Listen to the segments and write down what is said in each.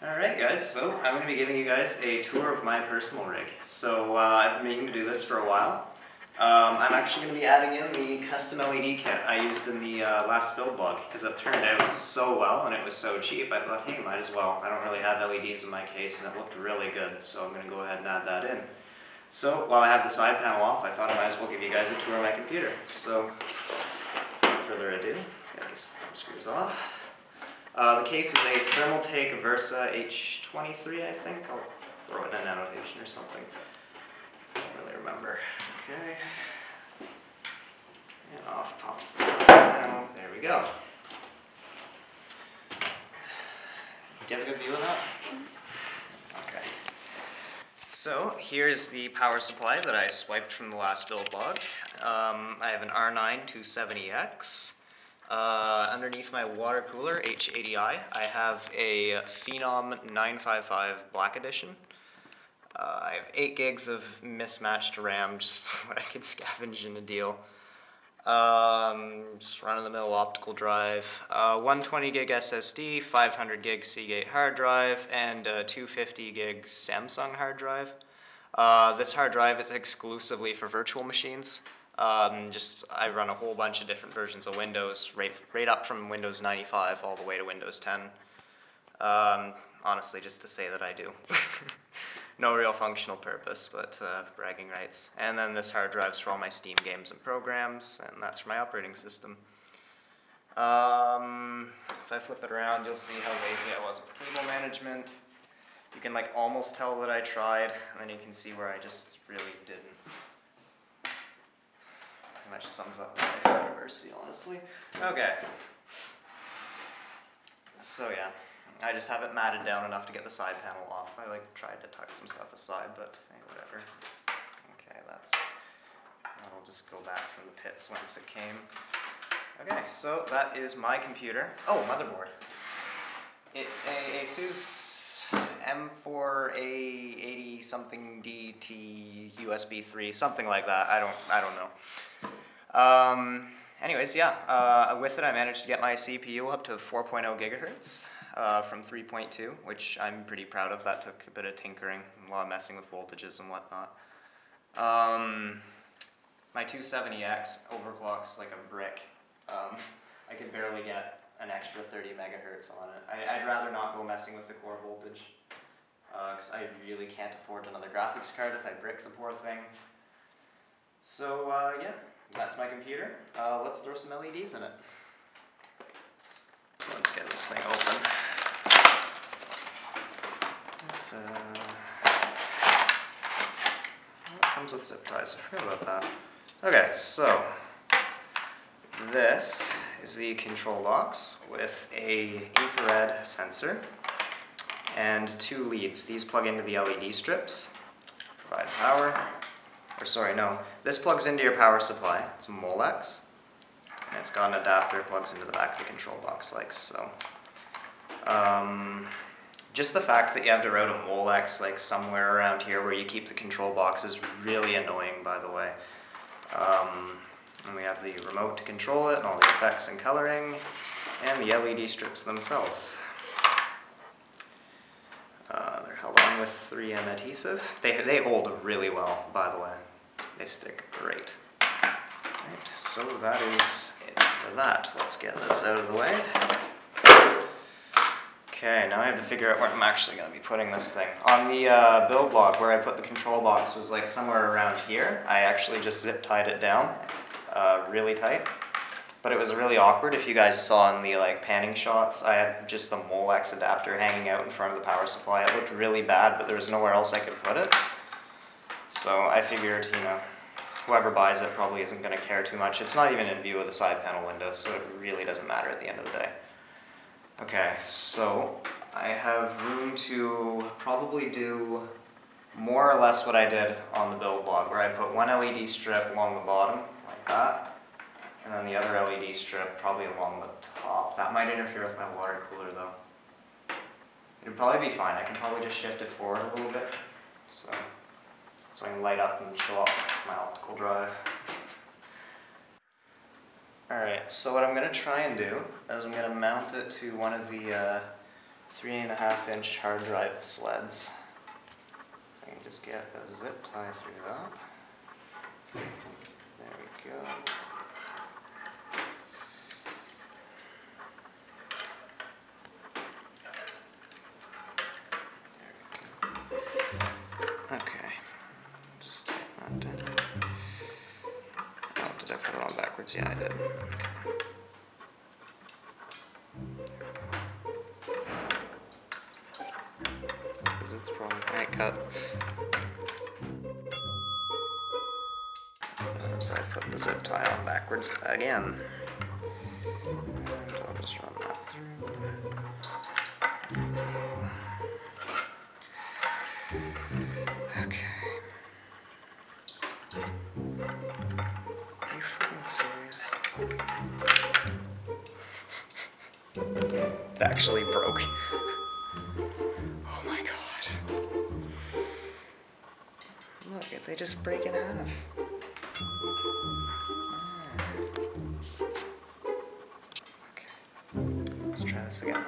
Alright guys, so I'm going to be giving you guys a tour of my personal rig. So uh, I've been meaning to do this for a while. Um, I'm actually going to be adding in the custom LED kit I used in the uh, last build log because it turned out so well and it was so cheap I thought hey might as well. I don't really have LEDs in my case and it looked really good so I'm going to go ahead and add that in. So while I have the side panel off I thought I might as well give you guys a tour of my computer. So without further ado, let's get these screws off. Uh, the case is a Thermaltake Versa H23, I think. I'll throw in an annotation or something. I don't really remember. Okay. And off pops the side panel. There we go. Do you have a good view of that? Okay. So here's the power supply that I swiped from the last build log. Um, I have an R9 270X. Uh, underneath my water cooler, H80i, I have a Phenom 955 Black Edition. Uh, I have 8 gigs of mismatched RAM, just what I could scavenge in a deal. Um, just run-of-the-mill optical drive, uh, 120 gig SSD, 500 gig Seagate hard drive, and a 250 gig Samsung hard drive. Uh, this hard drive is exclusively for virtual machines. Um, just I run a whole bunch of different versions of Windows, right, right up from Windows 95 all the way to Windows 10. Um, honestly, just to say that I do. no real functional purpose, but uh, bragging rights. And then this hard drive's for all my Steam games and programs, and that's for my operating system. Um, if I flip it around, you'll see how lazy I was with cable management. You can like almost tell that I tried, and then you can see where I just really didn't pretty much sums up my life university, honestly. Okay. So yeah, I just have it matted down enough to get the side panel off. I like tried to tuck some stuff aside, but hey, whatever. Okay, that's, I'll just go back from the pits whence it came. Okay, so that is my computer. Oh, motherboard. It's a ASUS M4A80 something DT USB 3, something like that. I don't, I don't know. Um, anyways, yeah, uh, with it I managed to get my CPU up to 4.0 gigahertz uh, from 3.2, which I'm pretty proud of. That took a bit of tinkering, a lot of messing with voltages and whatnot. Um, my 270X overclocks like a brick. Um, I could barely get an extra 30 megahertz on it. I, would rather not go messing with the core voltage because uh, I really can't afford another graphics card if I brick the poor thing. So uh, yeah, that's my computer. Uh, let's throw some LEDs in it. So let's get this thing open. Uh, it comes with zip ties, I forgot about that. Okay, so this is the control box with a infrared sensor and two leads. These plug into the LED strips, provide power, or sorry, no, this plugs into your power supply. It's a Molex, and it's got an adapter, plugs into the back of the control box like so. Um, just the fact that you have to route a Molex like somewhere around here where you keep the control box is really annoying, by the way. Um, and we have the remote to control it, and all the effects and coloring, and the LED strips themselves. Uh, they're held on with 3M adhesive. They, they hold really well, by the way. They stick great. Right, so that is it for that. Let's get this out of the way. Okay, now I have to figure out where I'm actually going to be putting this thing. On the uh, build log where I put the control box was like somewhere around here. I actually just zip tied it down uh, really tight. But it was really awkward if you guys saw in the like panning shots. I had just the Molex adapter hanging out in front of the power supply. It looked really bad, but there was nowhere else I could put it. So I figured, you know, whoever buys it probably isn't going to care too much. It's not even in view of the side panel window, so it really doesn't matter at the end of the day. Okay, so I have room to probably do more or less what I did on the build log, where I put one LED strip along the bottom, that, and then the other LED strip probably along the top. That might interfere with my water cooler though. It'd probably be fine. I can probably just shift it forward a little bit. So so I can light up and show off my optical drive. Alright, so what I'm going to try and do is I'm going to mount it to one of the uh, three and a half inch hard drive sleds. I can just get a zip tie through that. Go. Okay. Just take that down. Oh, did I put it on backwards? Yeah, I did. Okay. It's wrong? Alright, cut. Zip tie on backwards again. I'll just run that through. Okay. Are you freaking serious? It actually broke. Oh my god. Look, they just break in half. This again.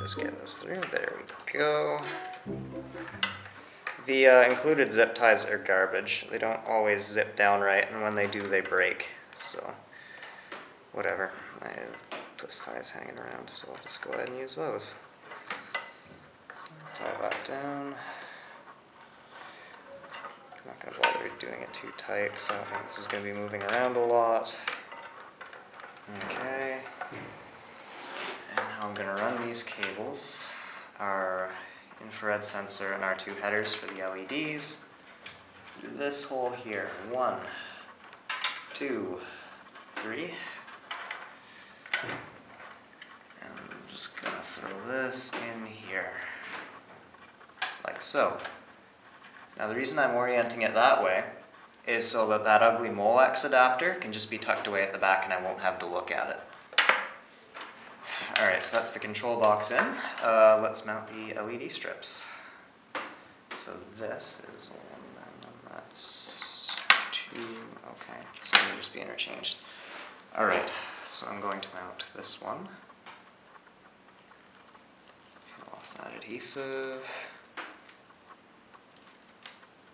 Just get this through. There we go. The uh, included zip ties are garbage. They don't always zip down right, and when they do, they break. So, whatever. I have twist ties hanging around, so I'll just go ahead and use those. So, tie that down. I'm not going to bother doing it too tight, because I don't think this is going to be moving around a lot. Okay. And how I'm going to run these cables our infrared sensor and our two headers for the LEDs. through this hole here. One, two, three. And I'm just gonna throw this in here. Like so. Now the reason I'm orienting it that way is so that that ugly Molex adapter can just be tucked away at the back and I won't have to look at it. Alright, so that's the control box in. Uh, let's mount the LED strips. So this is one, and that's two. Okay, so they'll just be interchanged. Alright, so I'm going to mount this one. Peel off that adhesive.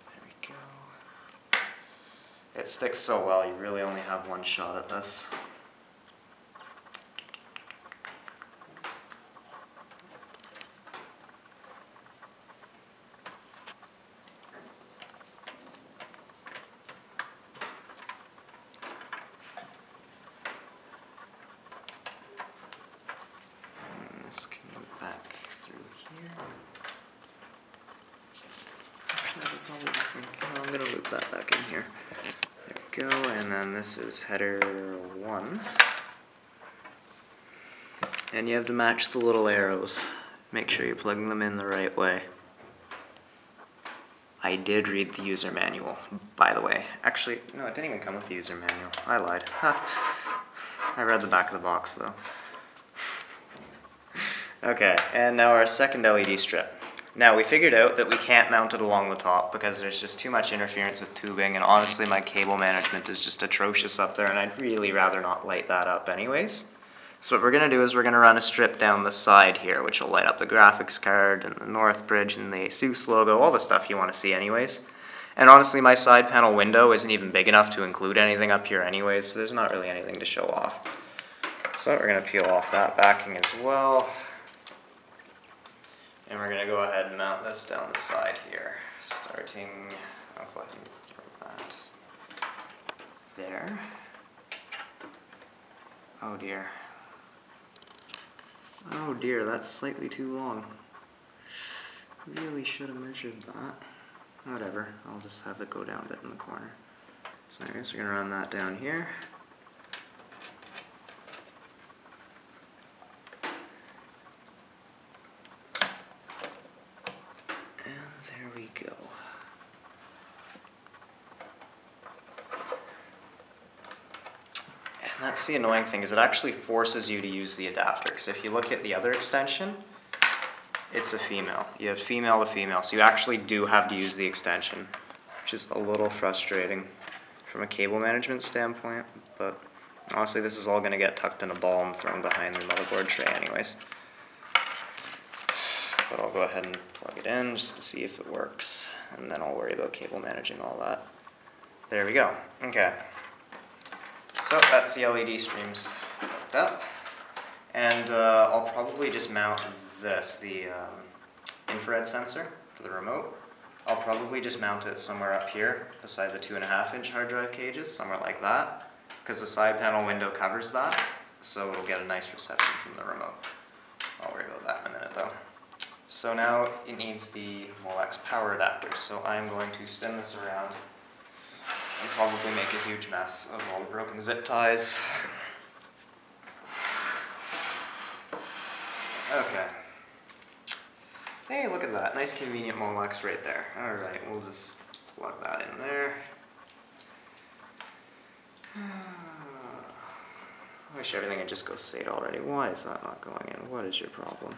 There we go. It sticks so well, you really only have one shot at this. This can loop back through here. Oh, I'm gonna loop that back in here. Go, and then this is header one. And you have to match the little arrows. Make sure you're plugging them in the right way. I did read the user manual, by the way. Actually, no, it didn't even come with the user manual. I lied. Ha. I read the back of the box though. Okay, and now our second LED strip. Now we figured out that we can't mount it along the top because there's just too much interference with tubing and honestly my cable management is just atrocious up there and I'd really rather not light that up anyways. So what we're gonna do is we're gonna run a strip down the side here which will light up the graphics card and the North Bridge and the ASUS logo, all the stuff you wanna see anyways. And honestly my side panel window isn't even big enough to include anything up here anyways, so there's not really anything to show off. So we're gonna peel off that backing as well. And we're gonna go ahead and mount this down the side here, starting, I'll go ahead and throw that there. Oh dear. Oh dear, that's slightly too long. Really should have measured that. Whatever, I'll just have it go down a bit in the corner. So anyways, we're gonna run that down here. And there we go. And that's the annoying thing is it actually forces you to use the adapter because if you look at the other extension, it's a female. You have female to female, so you actually do have to use the extension, which is a little frustrating from a cable management standpoint, but Honestly, this is all gonna get tucked in a ball and thrown behind the motherboard tray anyways. But I'll go ahead and plug it in just to see if it works, and then I'll worry about cable managing all that. There we go, okay. So that's the LED streams hooked up. And uh, I'll probably just mount this, the um, infrared sensor for the remote. I'll probably just mount it somewhere up here beside the two and a half inch hard drive cages, somewhere like that, because the side panel window covers that, so it'll get a nice reception from the remote. I'll worry about that in a minute though. So now it needs the Molex power adapter, so I'm going to spin this around and probably make a huge mess of all the broken zip ties. Okay. Hey, look at that. Nice convenient Molex right there. Alright, we'll just plug that in there. I wish everything would just go SATA already. Why is that not going in? What is your problem?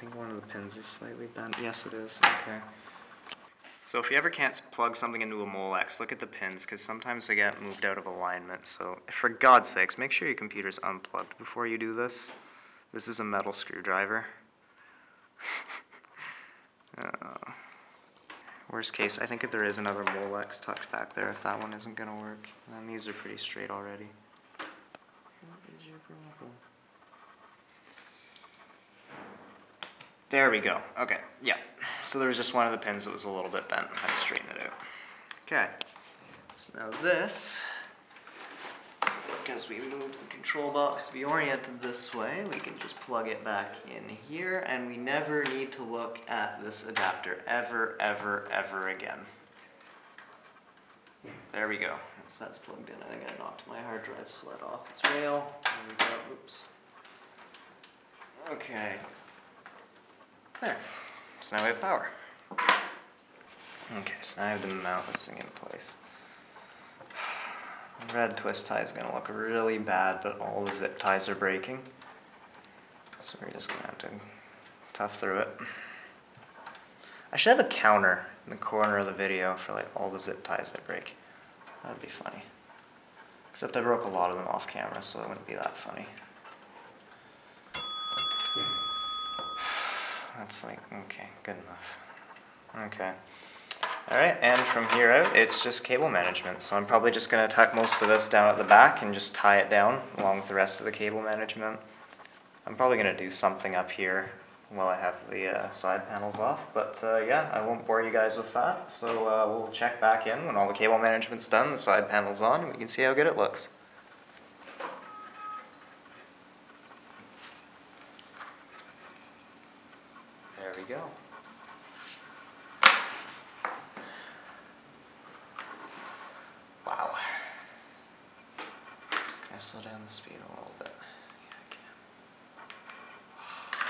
Think one of the pins is slightly bent. Yes, it is. Okay. So if you ever can't plug something into a Molex, look at the pins, because sometimes they get moved out of alignment. So for God's sakes, make sure your computer's unplugged before you do this. This is a metal screwdriver. uh, worst case, I think if there is another Molex tucked back there if that one isn't going to work. And these are pretty straight already. What is your problem? There we go. Okay, yeah. So there was just one of the pins that was a little bit bent. I had to straighten it out. Okay. So now this, because we moved the control box to be oriented this way, we can just plug it back in here, and we never need to look at this adapter ever, ever, ever again. There we go. So that's plugged in. I think I knocked my hard drive sled off its rail. There we go. Oops. Okay. There. So now we have power. Okay, so now I have to mount this thing in place. The red twist tie is going to look really bad, but all the zip ties are breaking. So we're just going to have to tough through it. I should have a counter in the corner of the video for like all the zip ties I break. That would be funny. Except I broke a lot of them off camera, so it wouldn't be that funny. That's like, okay, good enough. Okay. Alright, and from here out, it's just cable management. So I'm probably just going to tuck most of this down at the back and just tie it down along with the rest of the cable management. I'm probably going to do something up here while I have the uh, side panels off. But uh, yeah, I won't bore you guys with that. So uh, we'll check back in when all the cable management's done, the side panel's on, and we can see how good it looks. There we go. Wow. Can I slow down the speed a little bit? Yeah, I can.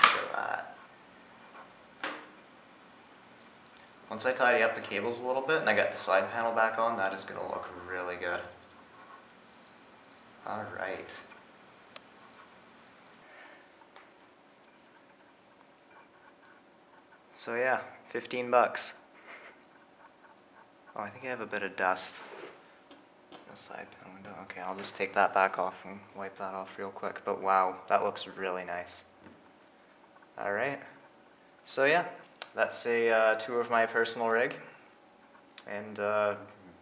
Look at that. Once I tidy up the cables a little bit and I get the side panel back on, that is gonna look really good. Alright. So yeah, 15 bucks. Oh, I think I have a bit of dust. The side panel window. Okay, I'll just take that back off and wipe that off real quick. But wow, that looks really nice. All right. So yeah, that's a uh, tour of my personal rig and a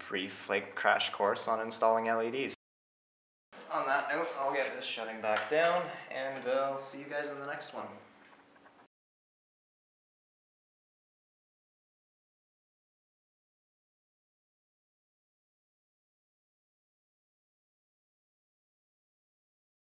brief like crash course on installing LEDs. On that note, I'll get this shutting back down and uh, I'll see you guys in the next one.